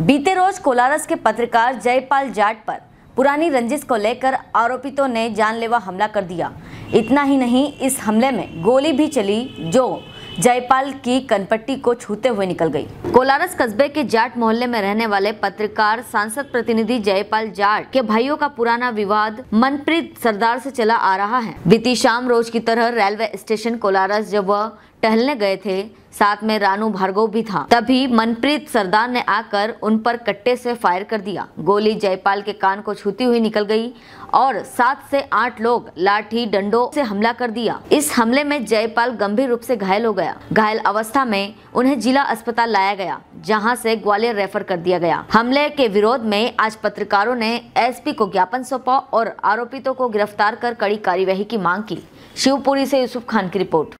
बीते रोज कोलारस के पत्रकार जयपाल जाट पर पुरानी रंजिश को लेकर आरोपितों ने जानलेवा हमला कर दिया। इतना ही नहीं, इस हमले में गोली भी चली जो जयपाल की कनपट्टी को छूते हुए निकल गई। कोलारस कस्बे के जाट मोहल्ले में रहने वाले पत्रकार, सांसद प्रतिनिधि जयपाल जाट के भाइयों का पुराना विवाद मनप्रीत सरदार से चला आ रहा है। बीती शाम रोज की तरह रेलवे स्टेशन कोलारस जब वह टहलने गए थे साथ में रानू भार्गव भी था। तभी मनप्रीत सरदार ने आकर उन पर कट्टे से फायर कर दिया। गोली जयपाल के कान को छूती हुई निकल गई और सात से आठ लोग लाठी डंडों से हमला कर दिया। इस हमले में जयपाल गंभीर रूप से घायल हो गया। घायल अवस्था में उन्हें जिला अस्पताल लाया गया, जहाँ से ग्वालियर रेफर कर दिया गया। हमले के विरोध में आज पत्रकारों ने एसपी को ज्ञापन सौंपा और आरोपितों को गिरफ़्तार कर कड़ी कार्यवाही की मांग की। शिवपुरी से यूसुफ खान की रिपोर्ट।